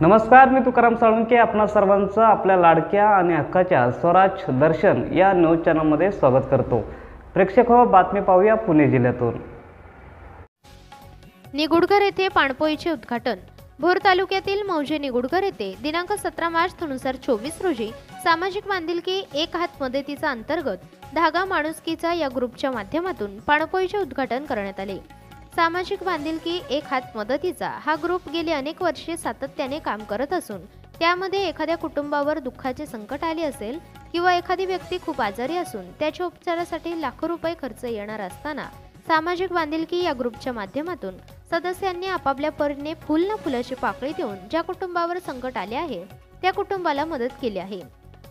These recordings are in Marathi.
नमस्कार मी तुकाराम साळुंके. आपणा सर्वांचं आपल्या लाडक्या आणि हक्काच्या स्वराज दर्शन या न्यूज चॅनलमध्ये स्वागत करतो. प्रेक्षक हो बातमी पाहूया पुणे जिल्ह्यातून. निगुडकर येथे पाणपोईचे उद्घाटन. भोर तालुक्यातील मौजे निगुडकर येथे दिनांक सतरा मार्च दोन हजार चोवीस रोजी सामाजिक बांधिलकी एक हात मदतीचा अंतर्गत धागा माणुसकीचा या ग्रुपच्या माध्यमातून पाणपोईचे उद्घाटन करण्यात आले. सामाजिक बांधिलकी एक हात मदतीचा हा ग्रुप गेली अनेक वर्षे सातत्याने काम करत असून त्यामध्ये एखाद्या कुटुंबावर दुःखाचे संकट आले असेल किंवा एखादी व्यक्ती खूप आजारी असून त्याच्या उपचारासाठी लाखो रुपये खर्च येणार असताना सामाजिक बांधिलकी या ग्रुपच्या माध्यमातून सदस्यांनी आपापल्या परीने फुल ना फुलाची पाकळी देऊन ज्या कुटुंबावर संकट आले आहे त्या कुटुंबाला मदत केली आहे.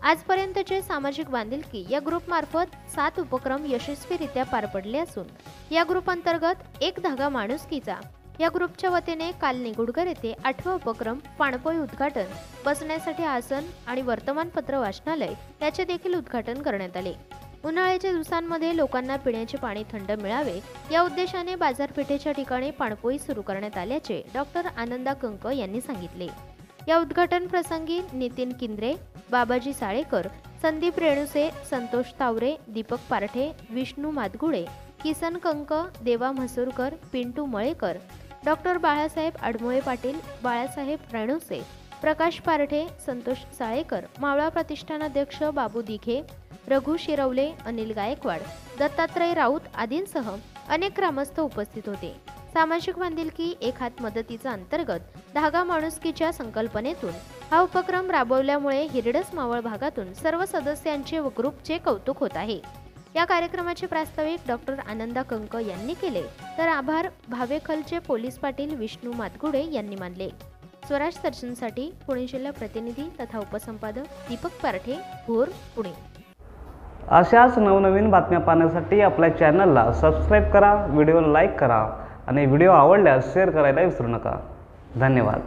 आजपर्यंतचे सामाजिक बांधिलकी या ग्रुपमार्फत सात उपक्रम यशस्वीरित्या पार पडले असून या ग्रुप अंतर्गत एक धागा माणुसकीचा. या ग्रुपच्या वतीने काल निगुडकर येथे आठवा उपक्रम पाणपोई उद्घाटन बसण्यासाठी आसन आणि वर्तमानपत्र वाचनालय याचे देखील उद्घाटन करण्यात आले. उन्हाळ्याच्या दिवसांमध्ये लोकांना पिण्याचे पाणी थंड मिळावे या उद्देशाने बाजारपेठेच्या ठिकाणी पाणपोई सुरू करण्यात आल्याचे डॉक्टर आनंदा कंक यांनी सांगितले. या उद्घाटन प्रसंगी नितीन किंद्रे बाबाजी साळेकर संदीप रेणुसे संतोष तावरे दीपक पारठे विष्णू मातगुडे किसन कंक देवा म्हसुरकर पिंटू मळेकर डॉक्टर बाळासाहेब आडमोळे पाटील बाळासाहेब रेणुसे प्रकाश पारठे संतोष साळेकर मावळा प्रतिष्ठानाध्यक्ष बाबू दिघे रघु शिरवले अनिल गायकवाड दत्तात्रय राऊत आदींसह अनेक ग्रामस्थ उपस्थित होते. सामाजिक बांधिलकी एक हात मदतीचा अंतर्गत धागा माणुसकीच्या संकल्पनेतून हा उपक्रम राबवल्यामुळे हिरडस मावळ भागातून सर्व सदस्यांचे व ग्रुपचे कौतुक होत आहे. या कार्यक्रमाचे प्रास्ताविक डॉक्टर आनंदा कंक यांनी केले तर आभार भावेखलचे पोलीस पाटील विष्णू मातगुडे यांनी मानले. स्वराज दर्शनसाठी पुणे जिल्हा प्रतिनिधी तथा उपसंपादक दीपक पारठे भोर पुणे. अशाच नवनवीन बातम्या पाहण्यासाठी आपल्या चॅनलला सबस्क्राईब करा व्हिडिओ लाईक करा. आणि व्हिडिओ आवडल्यास शेअर करायला विसरू नका. धन्यवाद.